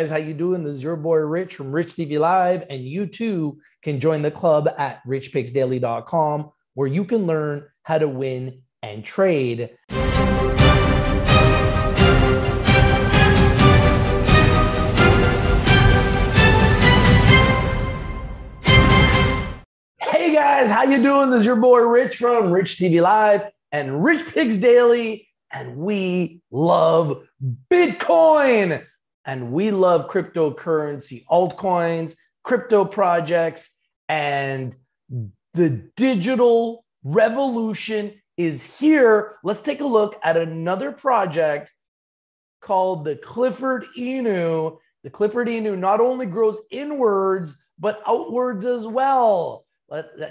guys, how you doing? This is your boy Rich from Rich TV Live, and you too can join the club at richpicksdaily.com where you can learn how to win and trade. Hey guys, how you doing? This is your boy Rich from Rich TV Live and Rich Picks Daily, and we love Bitcoin and we love cryptocurrency, altcoins, crypto projects, and the digital revolution is here. Let's take a look at another project called the Clifford Inu. The Clifford Inu not only grows inwards, but outwards as well.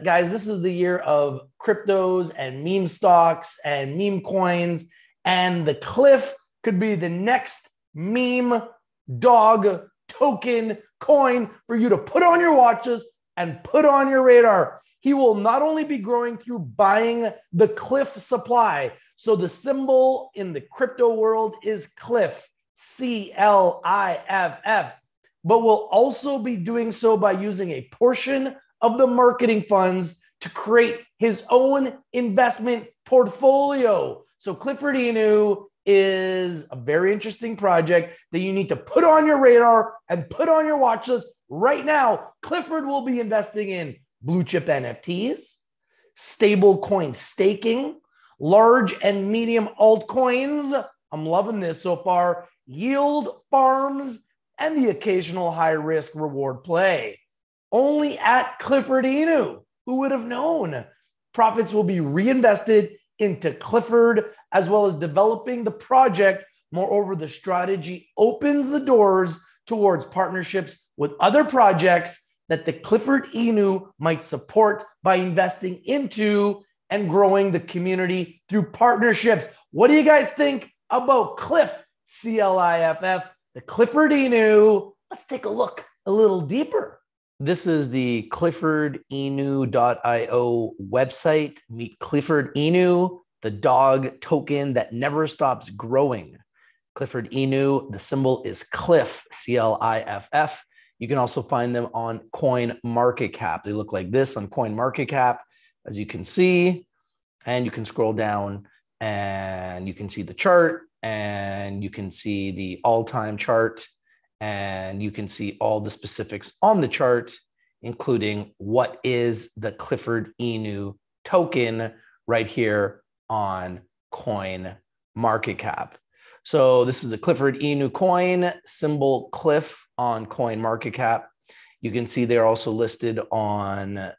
Guys, this is the year of cryptos and meme stocks and meme coins. And the cliff could be the next meme dog token coin for you to put on your watches and put on your radar. He will not only be growing through buying the Cliff supply. So the symbol in the crypto world is Cliff, C L I F F, but will also be doing so by using a portion of the marketing funds to create his own investment portfolio. So Clifford Inu is a very interesting project that you need to put on your radar and put on your watch list right now. Clifford will be investing in blue chip NFTs, stable coin staking, large and medium altcoins. I'm loving this so far. Yield farms and the occasional high risk reward play. Only at Clifford Inu. Who would have known? Profits will be reinvested into Clifford as well as developing the project. Moreover, the strategy opens the doors towards partnerships with other projects that the Clifford Inu might support by investing into and growing the community through partnerships. What do you guys think about Cliff, C L I F F, the Clifford Inu? Let's take a look a little deeper. This is the cliffordinu.io website. Meet Clifford Inu, the dog token that never stops growing. Clifford Inu, the symbol is Cliff, C L I F F. You can also find them on Coin Market Cap. They look like this on Coin Market Cap, as you can see. And you can scroll down and you can see the chart and you can see the all time chart and you can see all the specifics on the chart, including what is the Clifford Inu token right here on Coin Market Cap. So this is a Clifford Inu coin, symbol Cliff on Coin Market Cap. You can see they're also listed on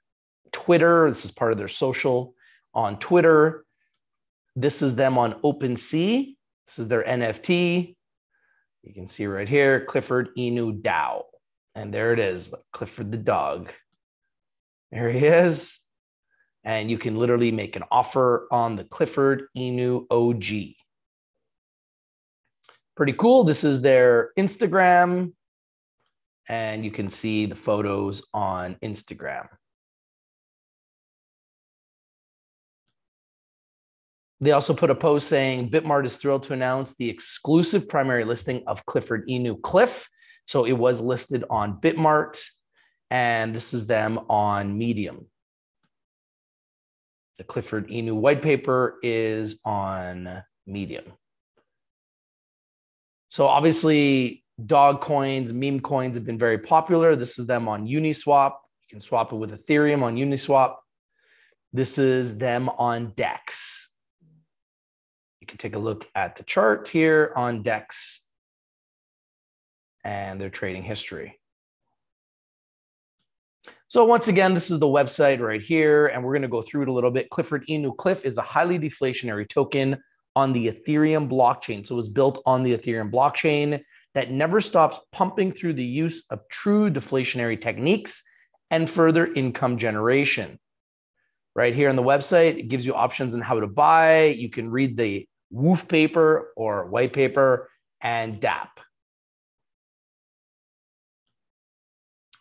Twitter. This is part of their social on Twitter. This is them on OpenSea. This is their NFT. You can see right here, Clifford Inu DAO. And there it is, Clifford the dog. There he is. And you can literally make an offer on the Clifford Inu OG. Pretty cool. This is their Instagram. And you can see the photos on Instagram. They also put a post saying Bitmart is thrilled to announce the exclusive primary listing of Clifford Inu Cliff. So it was listed on Bitmart, and this is them on Medium. The Clifford Inu white paper is on Medium. So obviously, dog coins, meme coins have been very popular. This is them on Uniswap. You can swap it with Ethereum on Uniswap. This is them on DEX can take a look at the chart here on DEX and their trading history. So once again, this is the website right here, and we're going to go through it a little bit. Clifford Inu Cliff is a highly deflationary token on the Ethereum blockchain. So it was built on the Ethereum blockchain that never stops pumping through the use of true deflationary techniques and further income generation. Right here on the website, it gives you options on how to buy. You can read the woof paper or white paper, and dApp.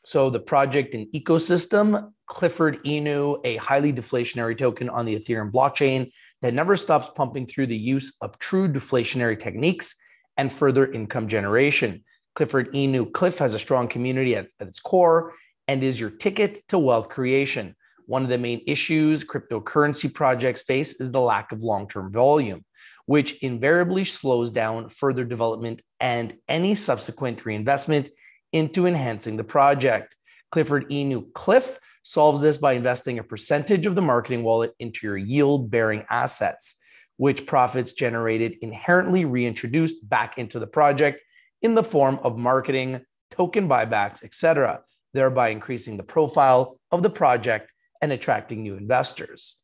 So the project and ecosystem, Clifford Inu, a highly deflationary token on the Ethereum blockchain that never stops pumping through the use of true deflationary techniques and further income generation. Clifford Inu Cliff has a strong community at, at its core and is your ticket to wealth creation. One of the main issues cryptocurrency projects face is the lack of long term volume, which invariably slows down further development and any subsequent reinvestment into enhancing the project. Clifford Inu Cliff solves this by investing a percentage of the marketing wallet into your yield bearing assets, which profits generated inherently reintroduced back into the project in the form of marketing, token buybacks, etc., thereby increasing the profile of the project and attracting new investors.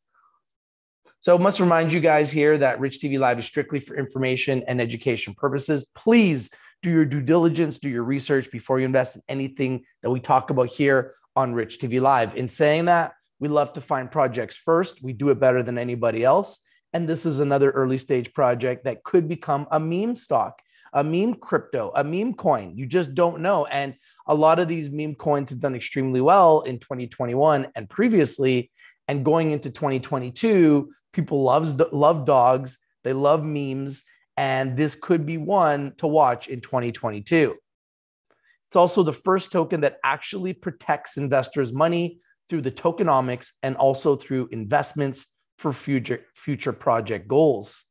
So, I must remind you guys here that Rich TV Live is strictly for information and education purposes. Please do your due diligence, do your research before you invest in anything that we talk about here on Rich TV Live. In saying that, we love to find projects first. We do it better than anybody else. And this is another early stage project that could become a meme stock, a meme crypto, a meme coin. You just don't know. And a lot of these meme coins have done extremely well in 2021 and previously. And going into 2022, people loves love dogs, they love memes, and this could be one to watch in 2022. It's also the first token that actually protects investors' money through the tokenomics and also through investments for future, future project goals.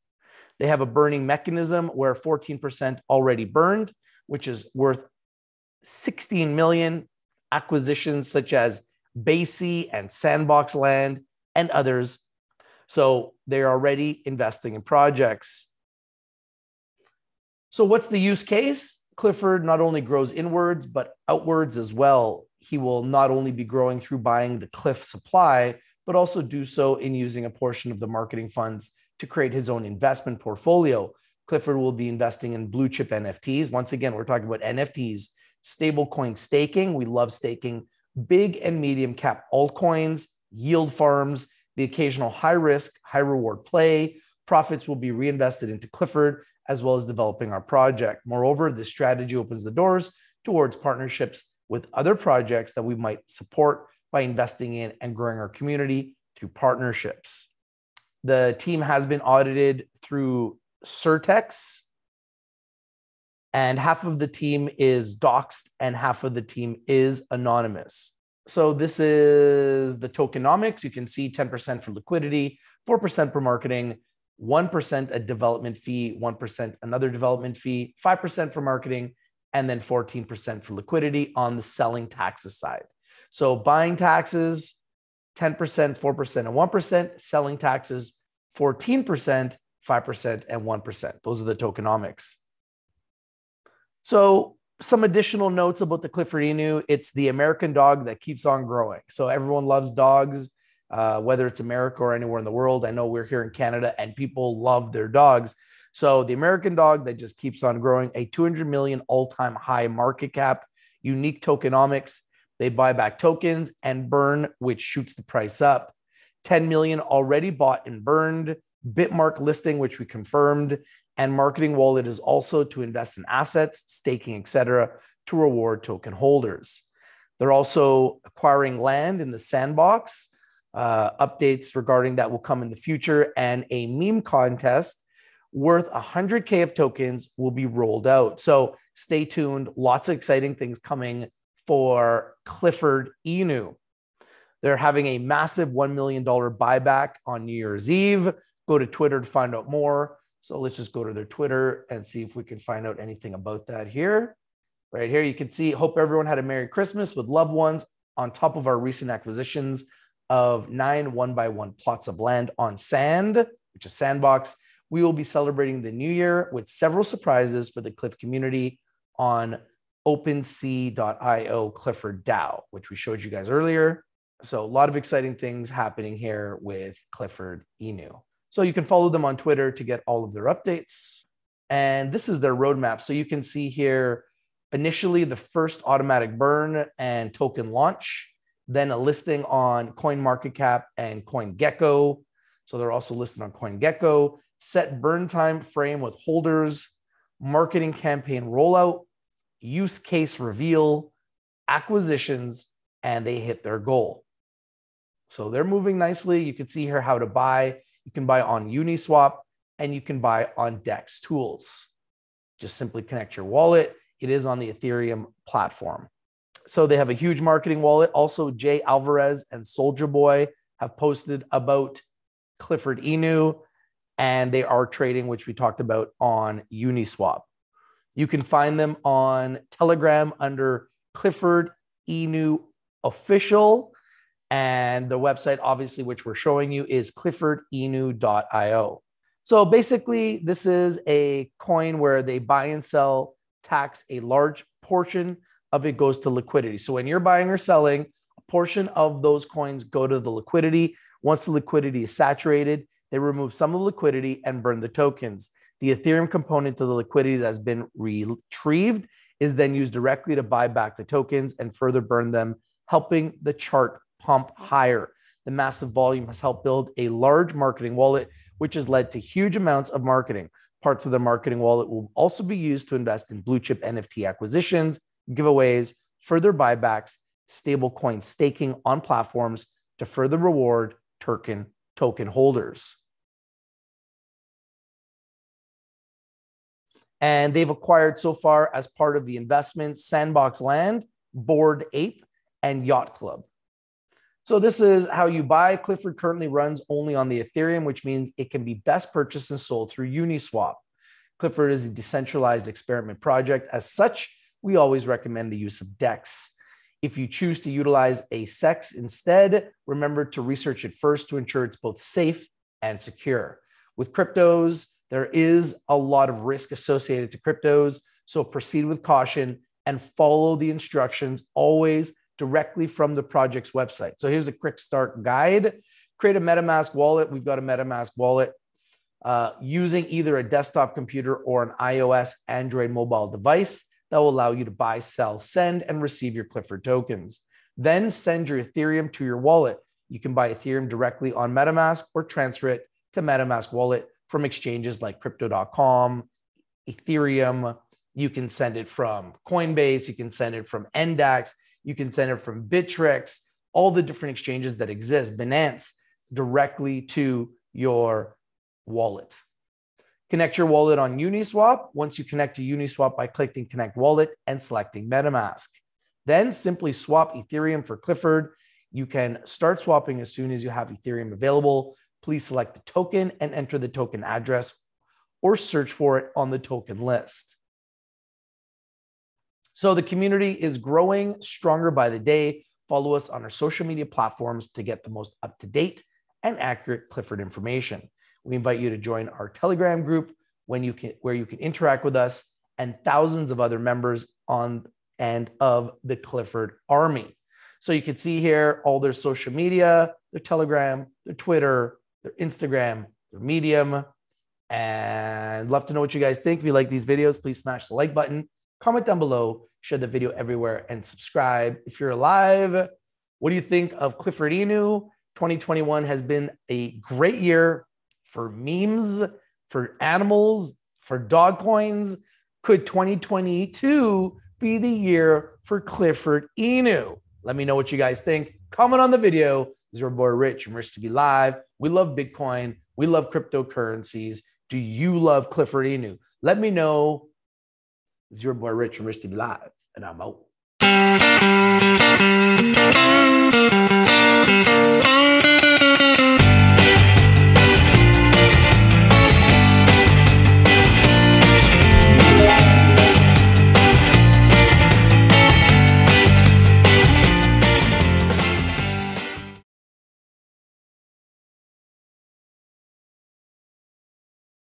They have a burning mechanism where 14% already burned, which is worth 16 million acquisitions such as BAYC and Sandbox Land and others. So they're already investing in projects. So, what's the use case? Clifford not only grows inwards, but outwards as well. He will not only be growing through buying the Cliff supply, but also do so in using a portion of the marketing funds to create his own investment portfolio. Clifford will be investing in blue chip NFTs. Once again, we're talking about NFTs, stablecoin staking. We love staking big and medium cap altcoins, yield farms, the occasional high risk, high reward play. Profits will be reinvested into Clifford as well as developing our project. Moreover, this strategy opens the doors towards partnerships with other projects that we might support by investing in and growing our community through partnerships. The team has been audited through Certex, and half of the team is doxed and half of the team is anonymous. So this is the tokenomics. You can see 10% for liquidity, 4% for marketing, 1% a development fee, 1% another development fee, 5% for marketing, and then 14% for liquidity on the selling taxes side. So buying taxes, 10%, 4%, and 1%, selling taxes, 14%, 5%, and 1%. Those are the tokenomics. So some additional notes about the Clifford Inu. It's the American dog that keeps on growing. So everyone loves dogs uh, whether it's America or anywhere in the world. I know we're here in Canada and people love their dogs. So the American dog that just keeps on growing, a 200 million all-time high market cap, unique tokenomics. They buy back tokens and burn, which shoots the price up. 10 million already bought and burned. Bitmart listing, which we confirmed, and marketing wallet is also to invest in assets, staking, etc., to reward token holders. They're also acquiring land in the sandbox uh, updates regarding that will come in the future, and a meme contest worth 100K of tokens will be rolled out. So stay tuned. Lots of exciting things coming for Clifford Inu. They're having a massive $1 million buyback on New Year's Eve. Go to Twitter to find out more. So let's just go to their Twitter and see if we can find out anything about that here. Right here, you can see, hope everyone had a Merry Christmas with loved ones on top of our recent acquisitions of nine one by one plots of land on sand, which is sandbox. We will be celebrating the new year with several surprises for the Cliff community on OpenSea.io Clifford DAO, which we showed you guys earlier. So a lot of exciting things happening here with Clifford Inu. So you can follow them on Twitter to get all of their updates. And this is their roadmap. So you can see here initially the first automatic burn and token launch then a listing on CoinMarketCap and CoinGecko. So they're also listed on CoinGecko. Set burn time frame with holders, marketing campaign rollout, use case reveal, acquisitions, and they hit their goal. So they're moving nicely. You can see here how to buy. You can buy on Uniswap and you can buy on DEX tools. Just simply connect your wallet it is on the Ethereum platform. So they have a huge marketing wallet. Also, Jay Alvarez and Soldier Boy have posted about Clifford Inu, and they are trading, which we talked about on Uniswap. You can find them on Telegram under Clifford Inu Official. And the website, obviously, which we're showing you, is cliffordinu.io. So basically, this is a coin where they buy and sell, tax a large portion of it goes to liquidity. So when you're buying or selling, a portion of those coins go to the liquidity. Once the liquidity is saturated, they remove some of the liquidity and burn the tokens. The Ethereum component to the liquidity that has been retrieved is then used directly to buy back the tokens and further burn them, helping the chart pump higher. The massive volume has helped build a large marketing wallet, which has led to huge amounts of marketing. Parts of the marketing wallet will also be used to invest in blue chip NFT acquisitions, giveaways, further buybacks, stablecoin staking on platforms to further reward token token holders. And they've acquired so far as part of the investment Sandbox Land, Bored Ape, and Yacht Club. So this is how you buy. Clifford currently runs only on the Ethereum, which means it can be best purchased and sold through Uniswap. Clifford is a decentralized experiment project. As such, we always recommend the use of DEX. If you choose to utilize a CEX instead, remember to research it first to ensure it's both safe and secure. With cryptos, there is a lot of risk associated to cryptos, so proceed with caution and follow the instructions always directly from the project's website. So here's a quick start guide. Create a MetaMask wallet. We've got a MetaMask wallet uh, using either a desktop computer or an iOS Android mobile device that will allow you to buy, sell, send, and receive your Clifford tokens. Then send your Ethereum to your wallet. You can buy Ethereum directly on MetaMask or transfer it to MetaMask wallet from exchanges like crypto.com, Ethereum. You can send it from Coinbase. You can send it from NDAX. You can send it from Bittrex, all the different exchanges that exist, Binance, directly to your wallet. Connect your wallet on Uniswap. Once you connect to Uniswap by clicking Connect Wallet and selecting MetaMask. Then simply swap Ethereum for Clifford. You can start swapping as soon as you have Ethereum available. Please select the token and enter the token address or search for it on the token list. So the community is growing stronger by the day. Follow us on our social media platforms to get the most up to date and accurate Clifford information. We invite you to join our Telegram group when you can, where you can interact with us and thousands of other members on and of the Clifford Army. So you can see here all their social media, their Telegram, their Twitter, their Instagram, their Medium, and love to know what you guys think. If you like these videos, please smash the like button, comment down below, share the video everywhere, and subscribe. If you're alive, what do you think of Clifford Inu? 2021 has been a great year for memes, for animals, for dog coins. Could 2022 be the year for Clifford Inu? Let me know what you guys think. Comment on the video. This is your boy Rich from Rich TV Live. We love Bitcoin. We love cryptocurrencies. Do you love Clifford Inu? Let me know. It's your boy Rich and Rich TV Live, and I'm out.